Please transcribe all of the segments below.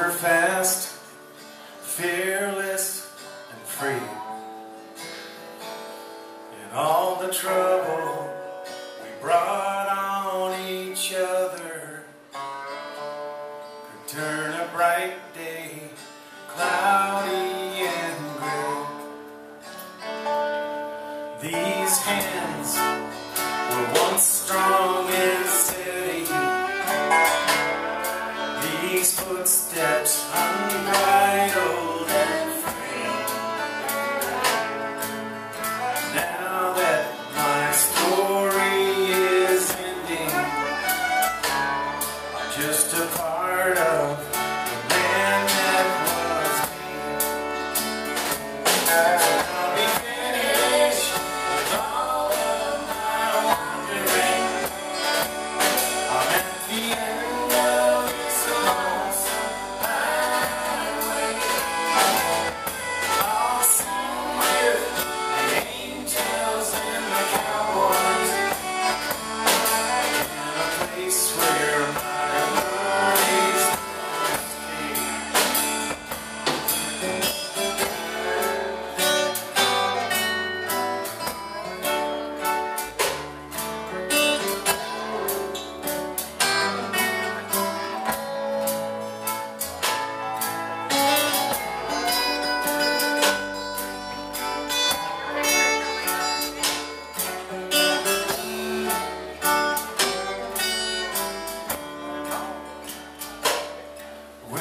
we're fast, fearless, and free. In all the trouble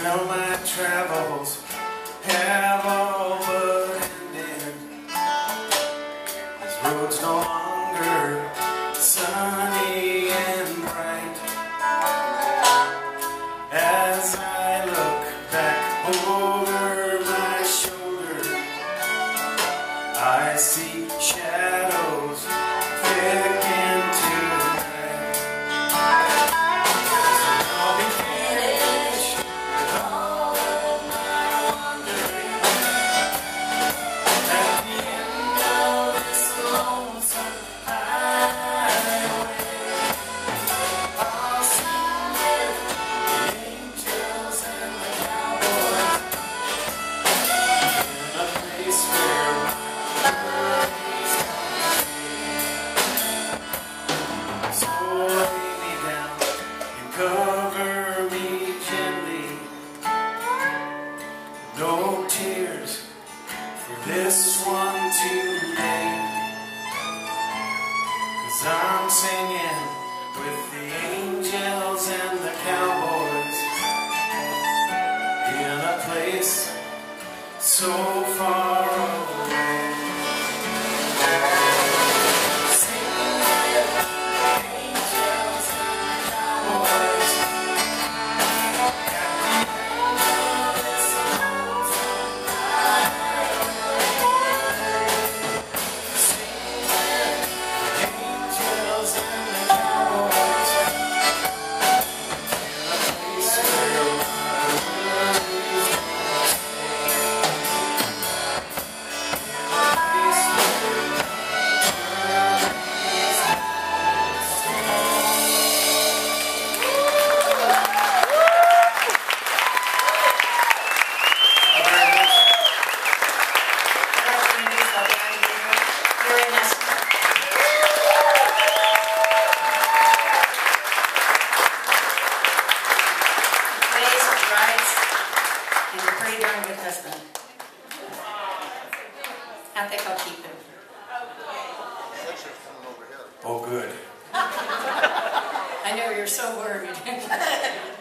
know my travels have all but ended. These roads no longer sunny and bright. As I look back over my shoulder, I see. this one tonight Cause I'm singing with the angel I think I'll keep him. Oh, good. I know you're so worried.